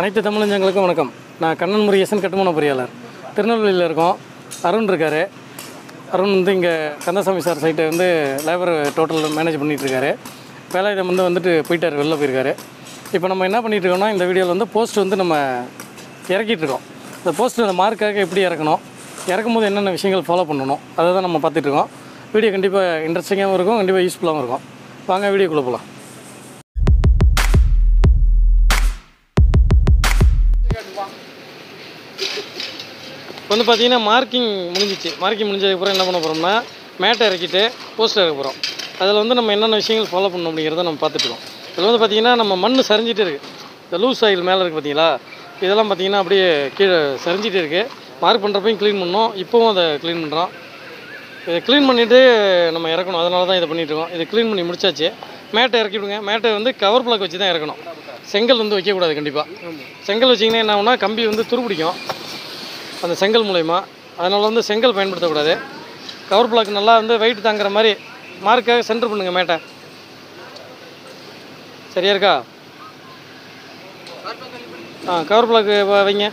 அனைத்து தமிழஞ்சங்களுக்கும் வணக்கம். நான் கண்ணன் முருகேசன் கட்டுமான பொறியாளர். திருநெல்வேலியில் இருக்கோம். அருண் இருக்கார். அருண் வந்து இங்கே கந்தசாமி சார் சைட்டை வந்து லேபர் டோட்டல் மேனேஜ் பண்ணிகிட்ருக்காரு வேலாயுதம் வந்து வந்துட்டு போயிட்டார் வெளில போயிருக்காரு. இப்போ நம்ம என்ன பண்ணிகிட்ருக்கோம்னா இந்த வீடியோவில் வந்து போஸ்ட் வந்து நம்ம இறக்கிட்டு இருக்கோம். இந்த போஸ்ட் அந்த மார்க்காக எப்படி இறக்கணும்? இறக்கும் போது என்னென்ன விஷயங்கள் ஃபாலோ பண்ணணும்? அதை தான் நம்ம பார்த்துட்ருக்கோம் வீடியோ கண்டிப்பாக இன்ட்ரெஸ்டிங்காகவும் இருக்கும் கண்டிப்பாக யூஸ்ஃபுல்லாகவும் இருக்கும். வாங்க வீடியோக்குள்ளே போகலாம் வந்து பார்த்தீங்கன்னா மார்க்கிங் முடிஞ்சிச்சு. மார்க்கிங் முடிஞ்சதுக்கப்புறம் என்ன பண்ண போகிறோம்னா மேட்டை இறக்கிட்டு போஸ்டர் இறக்க போகிறோம் அதில் வந்து நம்ம என்னென்ன விஷயங்கள் ஃபாலோ பண்ணணும் அப்படிங்கிறத நம்ம பார்த்துட்டுருக்கோம் இதில் வந்து பார்த்திங்கன்னா நம்ம மண் சரிஞ்சிட்டு இருக்குது இந்த லூஸ் ஆயில் மேலே இருக்குது பார்த்தீங்களா? இதெல்லாம் பார்த்தீங்கன்னா அப்படியே கீழே சரிஞ்சிட்டு இருக்குது மார்க் பண்ணுறப்பையும் க்ளீன் பண்ணோம். இப்போவும் அதை க்ளீன் பண்ணுறோம் இதை க்ளீன் பண்ணிவிட்டு நம்ம இறக்கணும். அதனால தான் இதை பண்ணிகிட்ருக்கோம் இதை க்ளீன் பண்ணி முடிச்சாச்சு. மேட்டை இறக்கி விடுங்க. மேட்டை வந்து கவர் பிளாக் வச்சு தான் இறக்கணும். செங்கல் வந்து வைக்கக்கூடாது கண்டிப்பாக செங்கல் வச்சிங்கன்னா என்ன ஆகுனா கம்பி வந்து துருப்பிடிக்கும். அந்த செங்கல் மூலயமா. அதனால் வந்து செங்கல் பயன்படுத்தக்கூடாது. கவர் பிளாக் நல்லா வந்து வெயிட் தாங்குற மாதிரி மார்க்காக சென்டர் பண்ணுங்கள் மேட்டை. சரியா இருக்கா? ஆ கவர் பிளாக் வைங்க.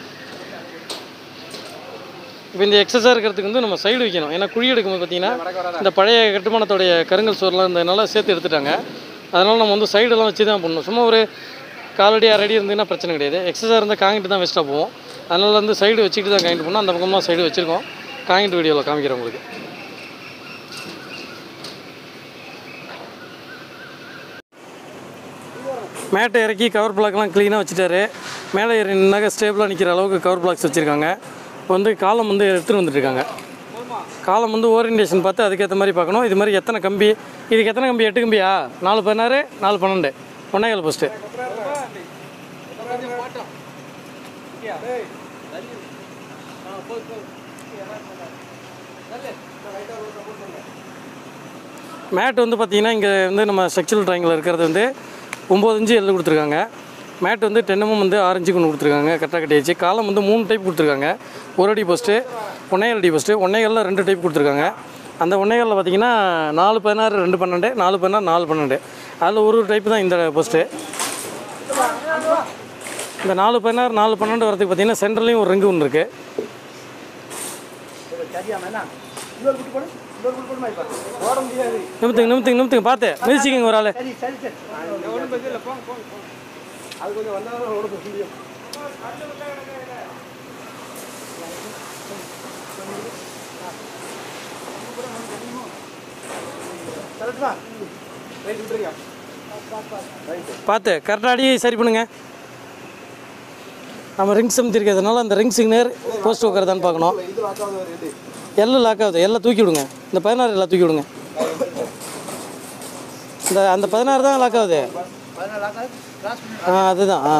இப்போ இந்த எக்ஸஸாக இருக்கிறதுக்கு வந்து நம்ம சைடு வைக்கணும். ஏன்னா குழி எடுக்கும்போது பார்த்திங்கன்னா இந்த பழைய கட்டுமானத்தோடைய கருங்கல் சோர்லாம் இருந்ததுனால சேர்த்து எடுத்துட்டாங்க. அதனால் நம்ம வந்து சைடெல்லாம் வச்சு தான் பண்ணணும். சும்மா ஒரு காலடி அரை அடி இருந்ததுன்னா பிரச்சனை கிடையாது. எக்ஸஸாக இருந்தால் காங்கிட்டு தான் வேஸ்ட்டாக போவோம் அதனால் வந்து சைடு வச்சுக்கிட்டு தான் காங்கிட்டு பண்ணோம். அந்த பக்கமாக சைடு வச்சுருக்கோம். காயின்ட் வீடியோவில் காமிக்கிறேன் உங்களுக்கு. மேட்டை இறக்கி கவர் பிளாக்லாம் க்ளீனாக வச்சுட்டாரு. மேலே ஏறி நின்னாக்க ஸ்டேபிளாக நிற்கிற அளவுக்கு கவர் பிளாக்ஸ் வச்சுருக்காங்க. இப்போ வந்து காலம் வந்து எடுத்துகிட்டு வந்துட்டுருக்காங்க. காலம் வந்து ஓரியன்டேஷன் பார்த்து அதுக்கேற்ற மாதிரி பார்க்கணும். இது மாதிரி எத்தனை கம்பி இதுக்கு எத்தனை கம்பி? எட்டு கம்பியா? நாலு பதினாறு நாலு பன்னெண்டு. ஒன்னேகால் போஸ்ட்டு மேட் வந்து பார்த்தீங்கன்னா இங்கே வந்து நம்ம ஸ்ட்ரக்சரல் ட்ராயிங்கில் இருக்கிறது வந்து ஒம்பது இன்ச்சு எழுதி கொடுத்துருக்காங்க. மேட் வந்து டென்னமும் வந்து ஆரஞ்சு கொண்டு கொடுத்துருக்காங்க கரெக்டாக கட்டியாச்சு. காலம் வந்து மூணு டைப் கொடுத்துருக்காங்க. ஒரு அடி போஸ்ட்டு ஒன்னேகால் அடி போஸ்ட்டு ஒன்னேகாலில் ரெண்டு டைப் கொடுத்துருக்காங்க. அந்த ஒன்னேகாலில் பார்த்தீங்கன்னா நாலு பதினாறு ரெண்டு பன்னெண்டு நாலு பதினாறு நாலு பன்னெண்டு. அதில் ஒரு டைப் தான் இந்த போஸ்ட்டு இந்த நாலு பதினாறு நாலு பன்னெண்டு வரதுக்கு பார்த்தீங்கன்னா சென்டர்லேயும் ஒரு ரிங்கு ஒன்று இருக்குது நிமித்துங்க நிமித்துங்க நிமித்துங்க பார்த்து மிதிச்சிக்கங்க ஒரு ஆள். பார்த்து கரெக்டாக அடி சரி பண்ணுங்க. நம்ம ரிங்ஸ் அமைச்சிருக்கிறதுனால அந்த ரிங்ஸுக்கு நேர் போஸ்ட் உட்காரதான்னு பார்க்கணும். எல்லாம் லாக் ஆகுது. எல்லாம் தூக்கி விடுங்க. இந்த பதினாறு எல்லாம் தூக்கி விடுங்க. இந்த அந்த பதினாறு தான் லாக் ஆகுது. ஆ அதுதான். ஆ.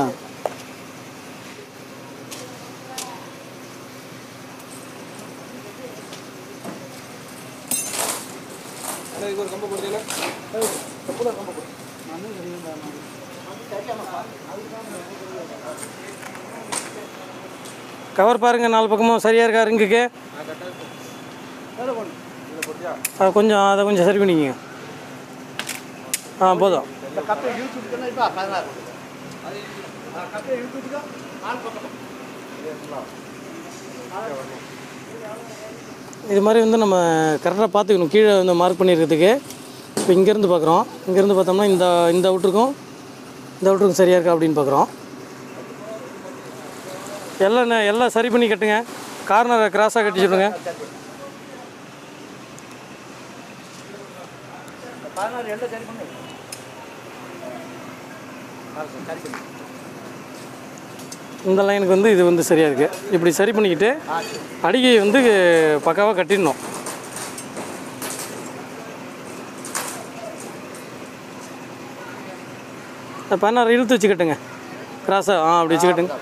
கவர் பாருங்க நாலு பக்கமும் சரியா இருக்கா ரிங்குக்கு? அது கொஞ்சம் அதை கொஞ்சம் சரி பண்ணிக்கங்க. ஆ போதும். இது மாதிரி வந்து நம்ம கரெக்டாக பார்த்துக்கணும். கீழே வந்து மார்க் பண்ணியிருக்கிறதுக்கு இப்போ இங்கேருந்து பார்க்குறோம் இங்கேருந்து பார்த்தோம்னா இந்த இந்த அவுட்ருக்கும் இந்த அவுட்ருக்கும் சரியாக இருக்கா அப்படின்னு பார்க்குறோம் எல்லாம் எல்லாம் சரி பண்ணி கட்டுங்க. கார்னரை கிராஸாக கட்டி சொல்லுங்க. இந்த லைனுக்கு வந்து இது வந்து சரியாக இருக்குது இப்படி சரி பண்ணிக்கிட்டு அடிகை வந்து பக்காவாக கட்டிடணும். இந்த பதினாறு இழுத்து வச்சு கட்டுங்க. கிராஸாக ஆ அப்படி வச்சுக்கட்டுங்க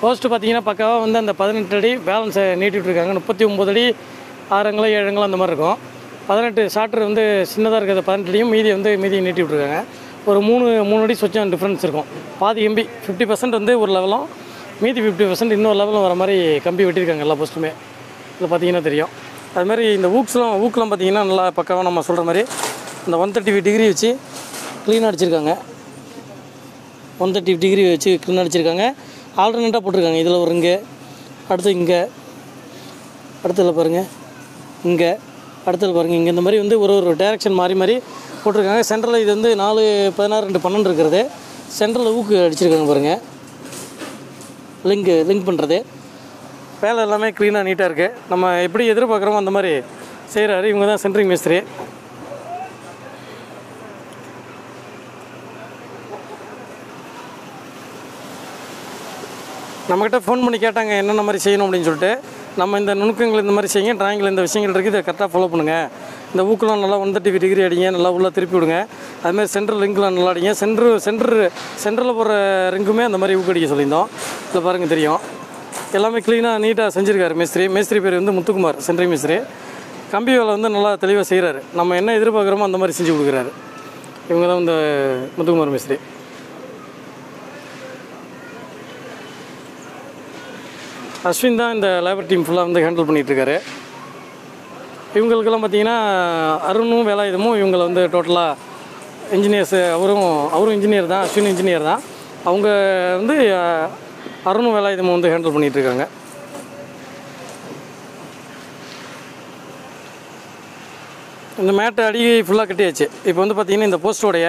போஸ்ட்டு பார்த்தீங்கன்னா பக்காவாக வந்து அந்த பதினெட்டு அடி பேலன்ஸை நீட்டிகிட்ருக்காங்க முப்பத்தி ஒம்பது அடி ஆறுங்களோ ஏழுங்களோ அந்த மாதிரி இருக்கும். பதினெட்டு சாட்டர் வந்து சின்னதாக இருக்கிற பதினெட்டு அடியும் மீதி வந்து மீதியை நீட்டி விட்ருக்காங்க ஒரு மூணு மூணு அடி சொச்சம் டிஃப்ரென்ஸ் இருக்கும். பாதி எம்பி ஃபிஃப்டி பர்சன்ட் வந்து ஒரு லெவலும் மீதி ஃபிஃப்டி பர்சன்ட் இன்னொரு லெவலும் வர மாதிரி கம்பி வெட்டியிருக்காங்க எல்லா போஸ்ட்டுமே இதில் பார்த்தீங்கன்னா தெரியும். அது மாதிரி இந்த ஊக்ஸ்லாம் ஊக்கெலாம் பார்த்திங்கன்னா நல்லா பக்காவாக நம்ம சொல்கிற மாதிரி இந்த ஒன் தேர்ட்டி டிகிரி வச்சு க்ளீனாக அடிச்சிருக்காங்க. ஒன் தேர்ட்டி டிகிரி வச்சு க்ளீனாக அடிச்சிருக்காங்க. ஆல்டர்னேட்டாக போட்டிருக்காங்க. இதில் ஒரு இங்கே அடுத்து இங்கே அடுத்ததில் பாருங்கள் இங்கே அடுத்தது பாருங்கள் இங்கே இந்த மாதிரி வந்து ஒரு ஒரு டேரெக்ஷன் மாறி மாறி போட்டிருக்காங்க. சென்ட்ரலில் இது வந்து நாலு பதினாறு ரெண்டு பன்னெண்டு இருக்கிறது. சென்ட்ரலில் ஊக்கு அடிச்சிருக்காங்க பாருங்கள் லிங்க் லிங்க் பண்ணுறது வேலை எல்லாமே க்ளீனாக நீட்டாக இருக்குது நம்ம எப்படி எதிர்பார்க்குறோமோ அந்த மாதிரி செய்கிறாரு இவங்க தான் சென்ட்ரிங் மேஸ்திரி நம்மக்கிட்ட ஃபோன் பண்ணி கேட்டாங்க என்னென்ன மாதிரி செய்யணும் அப்படின்னு சொல்லிட்டு. நம்ம இந்த நுணுக்கங்கள் இந்த மாதிரி செய்யுங்க ட்ராயிங்கில் இந்த விஷயங்கள் இருக்குது இதை கரெக்டாக ஃபாலோ பண்ணுங்கள் இந்த ஊக்கெலாம் நல்லா ஒன் தேர்ட்டி டிகிரி அடிங்க நல்லா உள்ளே திருப்பி விடுங்க. அதுமாதிரி சென்ட்ரல் ரிங்க்லாம் நல்லா அடிங்க. சென்ட்ரு சென்ட்ரு சென்ட்ரில் போகிற ரிங்குமே அந்த மாதிரி ஊக்கடிக்க சொல்லியிருந்தோம். இதில் பாருங்கள் தெரியும். எல்லாமே க்ளீனாக நீட்டாக செஞ்சுருக்காரு மேஸ்திரி. மேஸ்திரி பேர் வந்து முத்துக்குமார் சென்ட்ரி மேஸ்திரி. கம்பி வேலை வந்து நல்லா தெளிவாக செய்கிறாரு நம்ம என்ன எதிர்பார்க்குறோமோ அந்த மாதிரி செஞ்சு கொடுக்குறாரு. இவங்க தான் இந்த முத்துக்குமார் மேஸ்திரி. அஸ்வின் தான் இந்த லேபர் டீம் ஃபுல்லாக வந்து ஹேண்டில் பண்ணிகிட்ருக்காரு இவங்களுக்கெல்லாம் பார்த்தீங்கன்னா அருணும் வேலாயுதமும் இவங்களை வந்து டோட்டலாக இன்ஜினியர்ஸு அவரும் அவரும் இன்ஜினியர் தான் அஸ்வின் இன்ஜினியர் தான். அவங்க வந்து அருணும் வேலாயுதமும் வந்து ஹேண்டில் பண்ணிகிட்ருக்காங்க இந்த மேட்டை அடிகை ஃபுல்லாக கட்டியாச்சு. இப்போ வந்து பார்த்திங்கன்னா இந்த போஸ்டோடைய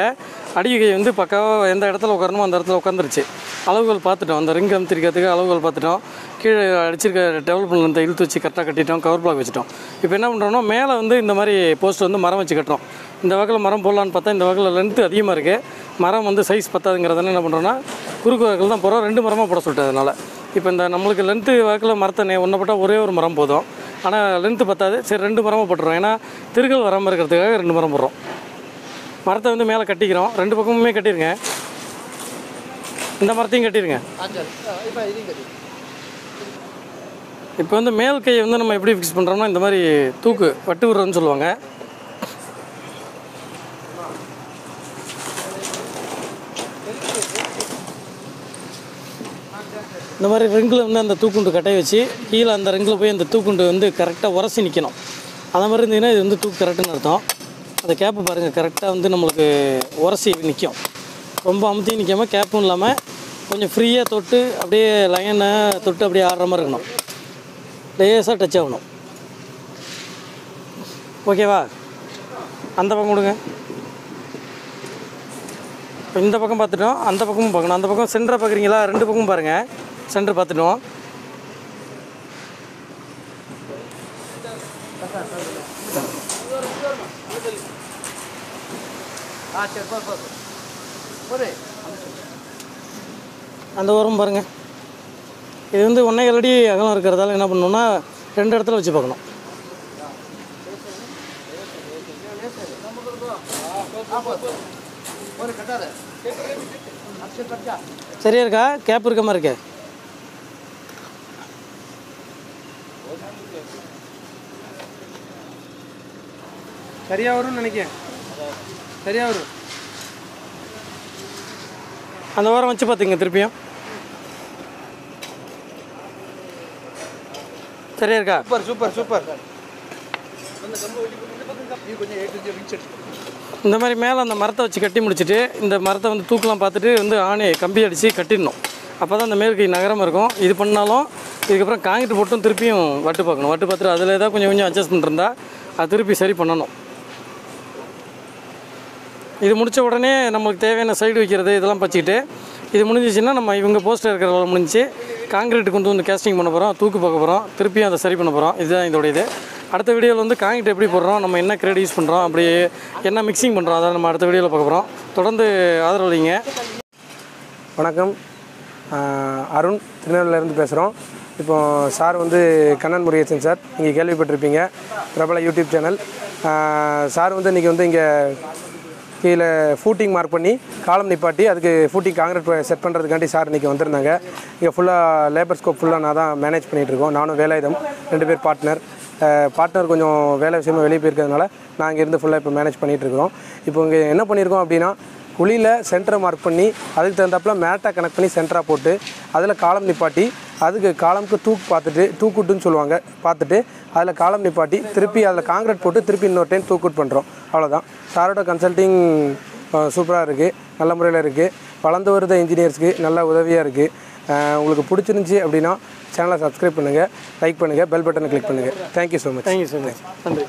அடிகை வந்து பக்காவாக எந்த இடத்துல உட்காரணுமோ அந்த இடத்துல உட்காந்துருச்சு. அளவுகள் பார்த்துட்டோம். அந்த ரிங் அமுத்திருக்கிறதுக்கு அளவுகள் பார்த்துட்டோம். கீழே அடிச்சிருக்க டெவலப்மெண்ட் இழுத்து வச்சு கரெக்டாக கட்டிட்டோம். கவர் பிளாக் வச்சுட்டோம். இப்போ என்ன பண்ணுறோம்னா மேலே வந்து இந்த மாதிரி போஸ்ட் வந்து மரம் வச்சு கட்டுறோம். இந்த வகையில் மரம் போடலான்னு பார்த்தா இந்த வகையில் லென்த்து அதிகமாக இருக்குது மரம் வந்து சைஸ் பத்தாதுங்கிறதுனால என்ன பண்ணுறோன்னா குறுக்கு வகையில் தான் போகிறோம் ரெண்டு மரமாக போட சொல்லிட்டு அதனால். இப்போ இந்த நம்மளுக்கு லென்த்து வகையில் மரத்தை நே ஒன்றை போட்டால் ஒரே ஒரு மரம் போதும். ஆனால் லென்த்து பத்தாது. சரி ரெண்டு மரமாக போட்டுறோம். ஏன்னா திருகல் வராமல் இருக்கிறதுக்காக ரெண்டு மரம் போடுறோம். மரத்தை வந்து மேலே கட்டிக்கிறோம். ரெண்டு பக்கமுமே கட்டிருங்க. இந்த மரத்தையும் கட்டிருங்க. இப்போ வந்து மேல் கையை வந்து நம்ம எப்படி ஃபிக்ஸ் பண்ணுறோம்னா இந்த மாதிரி தூக்கு வட்டு விடுறோன்னு சொல்லுவாங்க. இந்த மாதிரி ரிங்கில் வந்து அந்த தூக்குண்டு கட்டைய வச்சு கீழே அந்த ரிங்கில் போய் அந்த தூக்குண்டு வந்து கரெக்டாக உரசி நிற்கணும் அந்த மாதிரி இருந்தீங்கன்னா இது வந்து தூக்கு கரெக்டுன்னு அர்த்தம். அந்த கேப்பு பாருங்கள் கரெக்டாக வந்து நம்மளுக்கு உரசி நிற்கும் ரொம்ப அமுத்தி நிற்காமல் கேப்பும் இல்லாமல் கொஞ்சம் ஃப்ரீயாக தொட்டு அப்படியே லைனை தொட்டு அப்படியே ஆடுற மாதிரி இருக்கணும். லேசாக டச் ஆகணும். ஓகேவா அந்த பக்கம் கொடுங்க. இப்போ இந்த பக்கம் பார்த்துட்டோம் அந்த பக்கமும் பார்க்கணும். அந்த பக்கம் சென்டரை பார்க்குறீங்களா? ரெண்டு பக்கமும் பாருங்கள் சென்டர் பார்த்துட்டோம். அந்த ஓரம் பாருங்கள் இது வந்து ஒன்றே அடி அகலம் இருக்கிறதால என்ன பண்ணணும்னா ரெண்டு இடத்துல வச்சு பார்க்கணும். சரியா இருக்கா? கேப் இருக்க மாதிரி இருக்கே. சரியா வரும்னு நினைக்கிறேன். சரியா வரும் அந்த ஓரம் வச்சு பார்த்துங்க திருப்பியும். சரியா இருக்கா? Super super super. இந்த மாதிரி மேலே அந்த மரத்தை வச்சு கட்டி முடிச்சுட்டு இந்த மரத்தை வந்து தூக்கலாம் பார்த்துட்டு வந்து ஆணி கம்பி அடித்து கட்டிடணும். அப்போ தான் அந்த மேல் கை நகரமாக இருக்கும். இது பண்ணாலும் இதுக்கப்புறம் காங்கிட்டு போட்டும் திருப்பியும் வட்டு பார்க்கணும். வட்டு பார்த்துட்டு அதில் ஏதாவது கொஞ்சம் கொஞ்சம் அட்ஜஸ்ட்மெண்ட் இருந்தால் அது திருப்பி சரி பண்ணணும். இது முடித்த உடனே நம்மளுக்கு தேவையான சைடு வைக்கிறது இதெல்லாம் பச்சிக்கிட்டு இது முடிஞ்சிச்சுன்னா நம்ம இவங்க போஸ்டர் இருக்கிற வேலை முடிஞ்சு காங்கிரீட் கொண்டு வந்து கேஸ்டிங் பண்ண போகிறோம் தூக்கு பார்க்க போகிறோம் திருப்பியும் அதை சரி பண்ண போகிறோம் இதுதான் இதோட இது. அடுத்த வீடியோவில் வந்து காங்கிரீட் எப்படி போடுறோம் நம்ம என்ன கிரேட் யூஸ் பண்ணுறோம் அப்படி என்ன மிக்சிங் பண்ணுறோம் அதை நம்ம அடுத்த வீடியோவில் பார்க்க போகிறோம் தொடர்ந்து ஆதரவளிங்க வணக்கம். அருண் திருநெல்வேலியிலேருந்து பேசுகிறோம் இப்போ சார் வந்து கண்ணன் முருகேசன் சார் நீங்கள் கேள்விப்பட்டிருப்பீங்க. பிரபல யூடியூப் சேனல். சார் வந்து இன்றைக்கி வந்து இங்கே கீழே ஃபூட்டிங் மார்க் பண்ணி காலம் நிப்பாட்டி அதுக்கு ஃபூட்டிங் காங்கிரீட் செட் பண்ணுறதுக்காண்டி சார் இன்றைக்கி வந்திருந்தாங்க. இங்கே ஃபுல்லாக லேபர் ஸ்கோப் ஃபுல்லாக நான் தான் மேனேஜ் பண்ணிகிட்டு இருக்கோம். நானும் வேலாயுதம் ரெண்டு பேர் பார்ட்னர் பார்ட்னர் கொஞ்சம் வேலை விஷயமாக வெளியே போயிருக்கிறதுனால நான் இங்கேருந்து ஃபுல்லாக இப்போ மேனேஜ் பண்ணிகிட்ருக்கிறோம் இப்போ இங்கே என்ன பண்ணியிருக்கோம் அப்படின்னா குழியில் சென்டரை மார்க் பண்ணி அதுக்கு தகுந்தாப்புல மேட்டாக கனெக்ட் பண்ணி சென்டராக போட்டு அதில் காலம் நிப்பாட்டி அதுக்கு காலமுக்கு தூக்கு பார்த்துட்டு தூக்குட்டுன்னு சொல்லுவாங்க. பார்த்துட்டு அதில் காலம் நிப்பாட்டி திருப்பி அதில் காங்கிரீட் போட்டு திருப்பி இன்னொரு டைம் தூக்குட் பண்ணுறோம் அவ்வளோதான் சாரோட கன்சல்ட்டிங் சூப்பராக இருக்குது நல்ல முறையில் இருக்குது வளர்ந்து வருத இன்ஜினியர்ஸ்க்கு நல்ல உதவியாக இருக்குது உங்களுக்கு பிடிச்சிருந்துச்சி அப்படின்னா சேனலை சப்ஸ்கிரைப் பண்ணுங்கள் லைக் பண்ணுங்கள் பெல் பட்டனை கிளிக் பண்ணுங்கள் thank you so much thank you so much நன்றி.